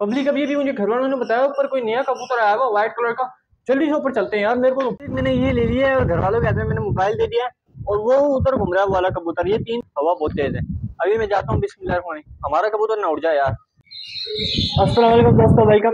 Public अभी भी मुझे घर वालों ने बताया ऊपर कोई नया कबूतर आया हुआ व्हाइट कलर का। जल्दी से ऊपर चलते हैं यार मेरे को मैंने ये ले लिया है और घर वालों के हाथ में मैंने मोबाइल दे दिया और वो उधर घूम रहा है वाला कबूतर। ये तीन हवा बहुत तेज है। अभी मैं जाता हूँ बिस्मिल्लाह हमारा कबूतर ना उड़ जाए यार। असलम दोस्तों वेलकम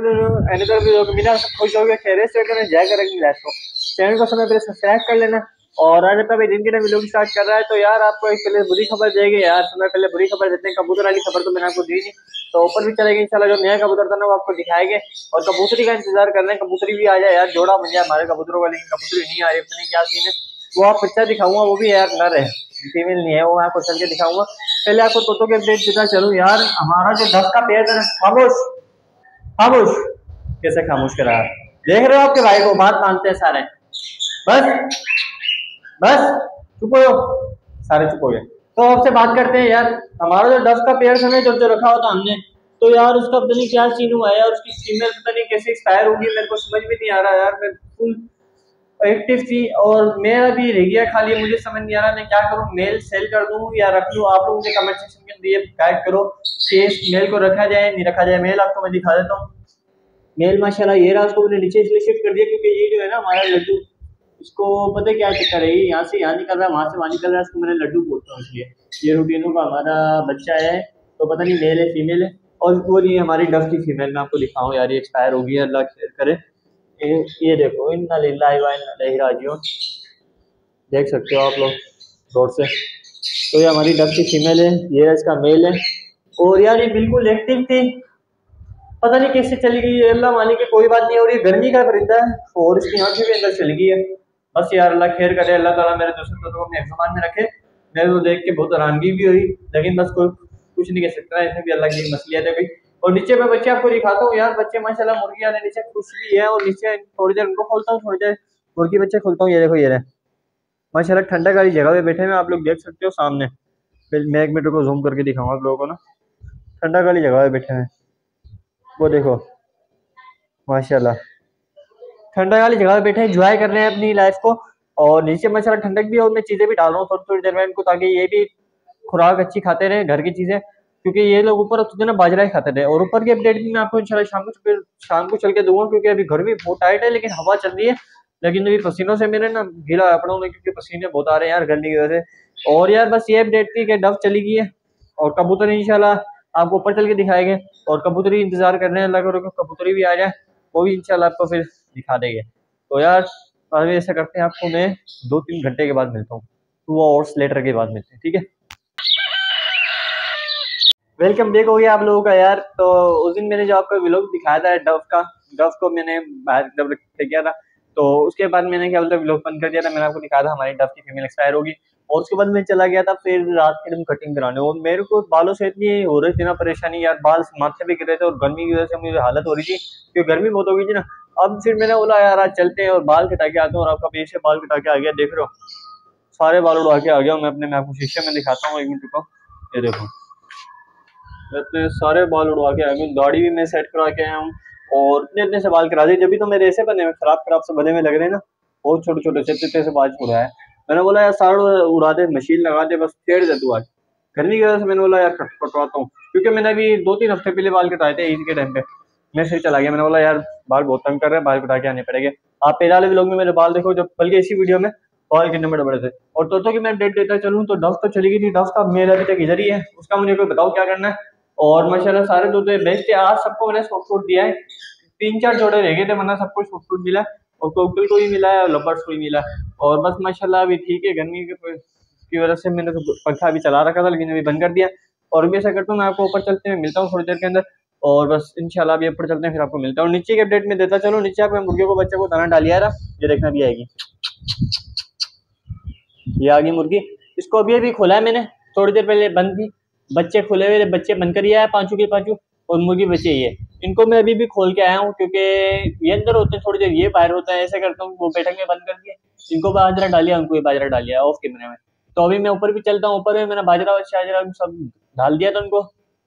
टू बिना सब खुश हो गए खेरे से करें जय करेंगे चैनल को। समय पहले सब्सक्राइब कर लेना। और आज भाई दिन के टाइम लोग स्टार्ट कर रहा है तो यार आपको एक पहले बुरी खबर देगी यार समय पहले बुरी खबर देते हैं। कबूतर वाली खबर तो मैंने आपको दी नहीं। तो ऊपर भी चलेगी इंशाल्लाह, जो नया कबूतर था ना, वो आपको दिखाएँगे। और कबूतरी का इंतज़ार कर रहे हैं। कबूतरी भी आ जाए। यार, जोड़ा बन जाए हमारे कबूतरों का लेकिन कबूतरी नहीं आ रही, पता क्या सीन है। वो आप बच्चा दिखाऊँगा, वो भी यार नर है। फीमेल नहीं है, वो मैं आपको चल के दिखाऊँगा। पहले आपको तोतों के अपडेट देता चलूँ। यार, हमारा जो दस का पेड़ है, खामोश। खामोश। कैसे खामोश करा? देख रहे हो आपके भाई को बात मानते हैं सारे। बस। बस, चुप हो सारे चुप हो गए। तो आपसे बात करते हैं यार, हमारा जो डस्ट का पेयर समय जो जो रखा था हमने तो यार उसका पता नहीं क्या सीन हुआ है यार, उसकी फीमेल पता नहीं कैसे एक्सपायर होगी, मेरे को समझ में नहीं आ रहा यार, मैं फुल एक्टिव थी और मेरा भी रह गया खाली, मुझे समझ नहीं आ रहा मैं क्या करूँ मेल सेल कर दूँ या रख लूँ, आप लोग मुझे कमेंट सेक्शन में दिए गाइड करो कि मेल को रखा जाए, नहीं रखा जाए मेल आपको मैं दिखा देता हूँ। मेल माशाल्लाह, ये रहा उसको मैंने नीचे इसलिए शिफ्ट कर दिया क्योंकि ये जो है ना हमारा लड्डू इसको पता है क्या चक्कर है? ये यहाँ से यहाँ निकल रहा है, वहाँ से वहाँ निकल रहा है इसको मैंने लड्डू बोलता हूँ इसलिए। ये रूटीनों का हमारा बच्चा है तो पता नहीं मेल है, फीमेल है। और वो नहीं हमारी डफ की फीमेल, मैं आपको दिखाऊँ यार, ये एक्सपायर होगी, अल्लाह खैर करे। ये ये देखो इन राजियों देख सकते हो आप लोग, रोड से। तो ये हमारी डफ की फीमेल है, ये इसका मेल है। और यार, ये बिल्कुल एक्टिव थी। पता नहीं कैसे चली गई है अल्लाह मानी की कोई बात नहीं, और ये गर्मी का परिंदा है, और इसकी आँखें भी अंदर चली गई है। बस यार, अल्लाह खैर करे, अल्लाह ताला मेरे दोस्तों को तो अपने जमान में रखे। मेरे को देख के बहुत हैरानगी भी हुई, लेकिन बस कोई कुछ नहीं कह सकता है इसमें भी अल्लाह की मसलियत है भाई। और नीचे मैं बच्चे आपको दिखाता हूँ यार, बच्चे माशाल्लाह मुर्गी आने नीचे खुश भी है और नीचे थोड़ी देर उनको खोलता हूँ, थोड़ी देर मुर्गी बच्चे खोलता हूँ, ये देखो, ये रहे। ठंडा वाली जगह पे बैठे हुए आप लोग देख सकते हो सामने। मैं एक मिनट को जूम करके दिखाऊँगा आप लोगों को ना। ठंडा वाली जगह पे बैठे हैं। वो देखो, माशाल्लाह। ठंडा वाली जगह पे बैठे इंजॉय कर रहे हैं अपनी लाइफ को। और नीचे माशाला ठंडक भी है और मैं चीज़ें भी डाल रहा हूँ थोड़ी थोड़ी देर में इनको, ताकि ये भी खुराक अच्छी खाते रहे, घर की चीज़ें। क्योंकि ये लोग ऊपर ना बाजरा ही खाते थे। और ऊपर की अपडेट भी मैं आपको इंशाल्लाह शाम को शाम को चल के दूँगा, क्योंकि अभी घर भी बहुत टाइट है, लेकिन हवा चल रही है। लेकिन अभी पसीनों से मेरे ना गीला अपना क्योंकि पसीने बहुत आ रहे हैं यार, गर्मी की वजह से। और यार बस ये अपडेट थी कि डब चली गई है, और कबूतर इंशाल्लाह आपको ऊपर चल के दिखाएँगे। और कबूतरी इंतज़ार कर रहे हैं, अल्लाह करो कबूतरी भी आ जाए, वो भी इंशाल्लाह आपको फिर दिखा देंगे। तो यार, अभी ऐसा करते हैं, आपको मैं दो तीन घंटे के बाद मिलता हूँ। टू आवर्स लेटर के बाद मिलते हैं, ठीक है? वेलकम बैक हो गया आप लोगों का यार। तो उस दिन मैंने जो आपको व्लॉग दिखाया था डव का डव को मैंने बाहर डब किया था। तो उसके बाद मैंने क्या बोलते व्लॉग बंद कर दिया था। मैंने आपको दिखाया था हमारी डव की फीमेल एक्सपायर होगी। और उसके बाद मैं चला गया था, फिर रात के दिन कटिंग कराने। और मेरे को बालों से इतनी हो रही थी ना परेशानी, यार बाल माथे पे गिर रहे थे और गर्मी की वजह से मुझे हालत हो रही थी, क्योंकि गर्मी बहुत हो गई थी ना। अब फिर मैंने बोला, यार, आज चलते हैं और बाल कटा के आते हैं और आपका पीछे बाल कटा के आ गया, देख रहे हो। सारे बाल उड़ा के आ गया मैं अपने, मैं आपको शीशे में दिखाता हूँ एक मिनट को ये देखो। इतने सारे बाल उड़वा के आ गए दाढ़ी भी मैं सेट करा के आया हूँ और इतने इतने से बाल करा दिए। जब भी तो मेरे ऐसे बने खराब खराब से बने में लग रहे हैं ना, बहुत छोटे छोटे से इतने से बाल छुड़ा है मैंने बोला यार सारे उड़ा दे मशीन लगा दे बस फेड़ दे तू आज। गर्मी की वजह से मैंने बोला यार कटवाता हूँ। क्योंकि मैंने अभी दो तीन हफ़्ते पहले बाल कटाए थे ईद के टाइम पे। मैं फिर चला गया। मैंने बोला यार बाल बहुत तंग कर रहे हैं बाल कटा के आने पड़ेंगे। आप पहले वाले लोग में मेरे बाल देखो जब बल्कि इसी वीडियो में बाल कितने बड़े बड़े थे। और तो, तो कि मैं डेट देता चलूँ तो डफ तो चली गई थी डफ का मेल अभी तक इधर ही है उसका मुझे कोई बताओ क्या करना है। और माशाल्लाह सारे दो बेस्ट है। आज सबको मैंने शॉर्ट दिया है। तीन चार जोड़े रह गए थे वरना सबको शॉर्ट मिला। और कोकल को भी मिला है, और लबर्स को भी मिला और बस माशाल्लाह अभी ठीक है, गर्मी की वजह से मैंने तो पंखा अभी चला रखा था, लेकिन अभी बंद कर दिया। और भी ऐसा करता हूँ मैं आपको ऊपर चलते हैं, मिलता हूँ थोड़ी देर के अंदर। और बस इंशाल्लाह अभी ऊपर चलते हैं, फिर आपको मिलता हूँ। नीचे के अपडेट में देता चलो। नीचे आपने मुर्गियों को, बच्चे को दाना डालिया रहा ये देखना भी आएगी। ये आ गई मुर्गी। इसको अभी अभी खोला है मैंने, थोड़ी देर पहले बंद थी बच्चे खुले हुए बच्चे बंद कर आया पाँचों के पाँचों। और मुर्गी बचे ये इनको मैं अभी भी खोल के आया हूँ क्योंकि ये अंदर होते हैं, थोड़ी देर ये बाहर होता है, ऐसे करता हूँ, वो बैठक में बंद कर दिया इनको बाजरा डालिया उनको भी बाजरा डालिया ऑफ़ कैमरे में। तो अभी मैं ऊपर भी चलता हूँ, ऊपर में मैंने बाजरा और शाजरा सब डाल दिया था उनको।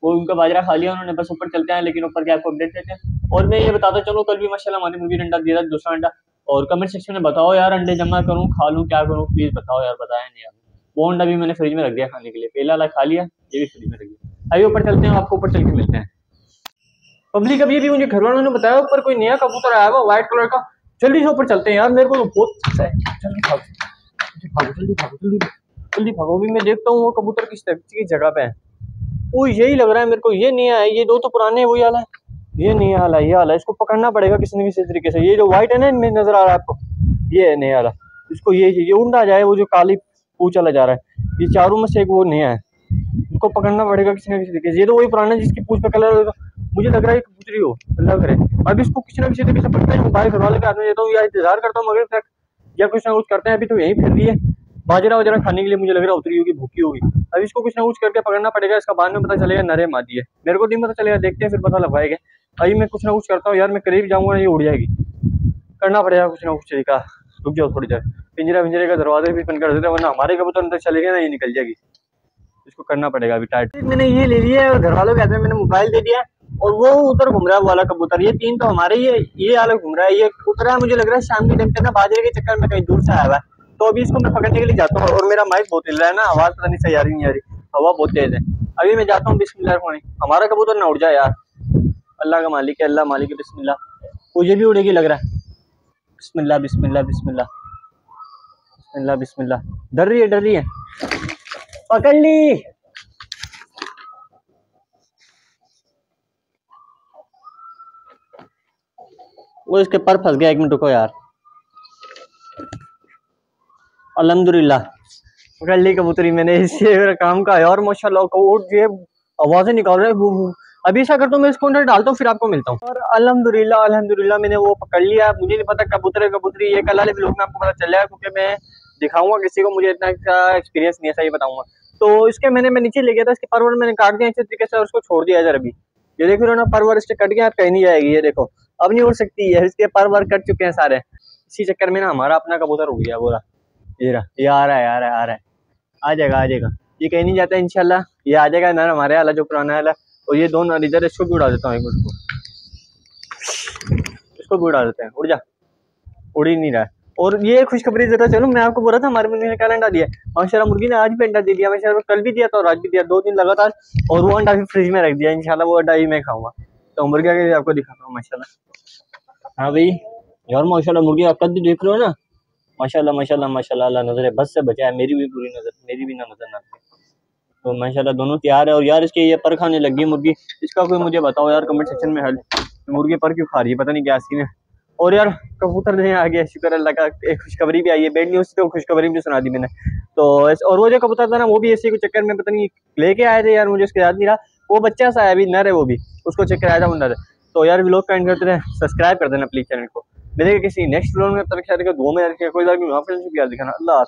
वो उनका बाजरा खा लिया, उन्होंने बस ऊपर चलते हैं, लेकिन ऊपर के आपको अपडेट देते हैं। और मैं ये बताता चलो, कल भी माशाल्लाह हमारी मुर्गी अंडा दिया था, दूसरा अंडा और कमेंट सेक्शन में बताओ यार, अंडे जमा करूँ, खा लूँ, क्या करूँ प्लीज़ बताओ यार, बताया नहीं यार। वो अंडा भी मैंने फ्रिज में रख दिया खाने के लिए। पहला खा लिया, ये भी फ्रिज में रख दिया। अभी ऊपर चलते हैं, आपको ऊपर चल के मिलते हैं। पब्लिक अभी भी मुझे घर वालों ने बताया, ऊपर कोई नया कबूतर आया हुआ व्हाइट कलर का। जल्दी से ऊपर चलते हैं यार, मेरे को तो बहुत है। जल्दी भागो जल्दी भागो जल्दी भागो, जल्दी जल्दी भागो, अभी मैं देखता हूँ वो कबूतर किस तरह की जगह पे है। वो यही लग रहा है मेरे को, ये नया है, ये दो तो पुराने वही आला है। ये नया वाला ये वाला इसको पकड़ना पड़ेगा किसी न किसी तरीके से। ये जो व्हाइट है ना, इनमें नज़र आ रहा है आपको, ये है नया वाला। इसको ये ये उंडा जाए, वो जो काली पू चला जा रहा है। ये चारों में से एक वो नया है। इसको पकड़ना पड़ेगा किसी न किसी तरीके से। ये तो वही पुराना जिसकी पूछ पे कलर मुझे लग रहा है कबूतरी हो अल्लाह करे अब इसको किसी ना किसी तरीके से पकड़ते हैं बाहर घर वाले के हाथ में देता हूँ या इंतज़ार करता हूँ, मगर तक या कुछ ना कुछ करते हैं, अभी तो यहीं फिर रही है। बाजरा वजरा खाने के लिए मुझे लग रहा है उतरी होगी, भूखी होगी। अब इसको कुछ ना कुछ करके पकड़ना पड़ेगा, इसका बाद में पता चलेगा, नरे मादी है मेरे को नहीं पता चलेगा, देखते हैं, फिर पता लगवाएगा। अभी मैं कुछ ना कुछ करता हूँ, यार मैं करीब जाऊँगा, ये उड़ जाएगी। करना पड़ेगा कुछ ना कुछ तरीका। रुक जाओ थोड़ी देर। पिंजरा पिंजरे का दरवाजे भी बंद कर देते वरना हमारे कबूतर अंदर चले गए ना, ये निकल जाएगी। इसको करना पड़ेगा अभी, टाइट। मैंने ये ले लिया है और घर वालों के हाथ में मैंने मोबाइल दे दिया और वो उधर घूम रहा है वाला कबूतर। ये तीन तो हमारे है ये वाला घूम रहा है, ये उतरा है, मुझे लग रहा है शाम के टाइम पे ना बाजरे के चक्कर में कहीं दूर से आया हुआ है। तो अभी इसको मैं पकड़ने के लिए जाता हूँ और मेरा माइक बहुत हिल रहा है ना, आवाज़ पता नहीं सही आ रही नहीं आ रही, हवा बहुत तेज है। अभी मैं जाता हूँ, बिस्मिल्लाह हमारा कबूतर ना उड़ जाए यार। अल्लाह का मालिक है, अल्लाह मालिक है, बिस्मिल्लाह। मुझे भी उड़ेगी लग रहा है। बिस्मिल्ला बिस्मिल्ला बिस्मिल्ला बिस्मिल्लाह बिस्मिल्ला डर रही है, डर रही है। पकड़ ली। वो इसके पर फंस गया, एक मिनट रुको यार। अलहमदुल्ला पकड़ ली कबूतरी मैंने मेरा काम का है। और माशाल्लाह जो है आवाज़ें निकाल रहे हैं। अभी ऐसा करता हूँ, मैं इसको अंदर डालता हूँ, फिर आपको मिलता हूँ। और अल्हम्दुलिल्लाह अल्हम्दुलिल्लाह, मैंने वो पकड़ लिया मुझे नहीं पता कबूतर, कबूतरी, ये कल वाले लोग में आपको पता चल जाएगा क्योंकि मैं दिखाऊँगा किसी को, मुझे इतना एक्सपीरियंस नहीं है सही बताऊँगा। तो इसके मैंने, मैं नीचे ले गया था, इसके परवर मैंने काट दिया अच्छे तरीके से और उसको छोड़ दिया इधर अभी ये देखो ना परवर इससे कट गया, कहीं नहीं जाएगी, ये देखो। अब नहीं उड़ सकती है इसके परवर कट चुके हैं सारे। इसी चक्कर में ना हमारा अपना कबूतर उड़ गया बोला ये रहा, ये आ रहा है, आ रहा है, आ रहा है। आ जाएगा आ जाएगा। ये कहीं नहीं जाता इनशाला ये आ जाएगा ना हमारे वाला जो पुराना वाला और ये दोनों इधर, इसको भी उड़ा देता हूँ एक मिनट को इसको भी उड़ा देते हैं। उड़ जा। उड़ ही नहीं रहा है। और ये खुशखबरी जरा चलो, मैं आपको बोला था, हमारे मुर्गी ने कल अंडा दिया माशाल्लाह मुर्गी ने आज भी अंडा दे दिया। माशाल्लाह कल भी दिया था और आज भी दिया। दो दिन लगातार और वो अंडा भी फ्रिज में रख दिया। इंशाल्लाह वो अंडा ही मैं खाऊँगा। तो मुर्गिया के आपको दिखाता हूँ माशाल्लाह हाँ भाई। यार, माशाल्लाह मुर्गी आप कद देख रहे हो ना? माशाल्लाह माशाल्लाह माशाल्लाह, अल्लाह नज़र, बस से बचाया मेरी भी पूरी नज़र, मेरी भी ना नज़र ना तो माशाल्लाह, दोनों तैयार है। और यार, इसके ये पर खाने लगी मुर्गी। इसका कोई मुझे बताओ यार कमेंट सेक्शन में हल। मुर्गी पर क्यों खा रही है? पता नहीं क्या सीन है। और यार, कबूतर नहीं आ गया शुक्र अल्लाह का, एक खुशखबरी भी आई है। बेड न्यूज़ तो खुशखबरी भी सुना दी मैंने। तो और वो जो कबूतर था ना, वो भी ऐसे कुछ चक्कर में, पता नहीं, लेके आए थे यार, मुझे उसके याद नहीं रहा। वो बच्चा सा है अभी, नर है वो भी। उसको चक्कर आया था, वो नर। तो यार व्लॉग का एंड करते रहे सब्सक्राइब कर देना प्लीज़ चैनल को। मिलेगा किसी नेक्स्ट व्लॉग में, तब शायद दो में कोई शुक्रिया दिखाना। अल्लाह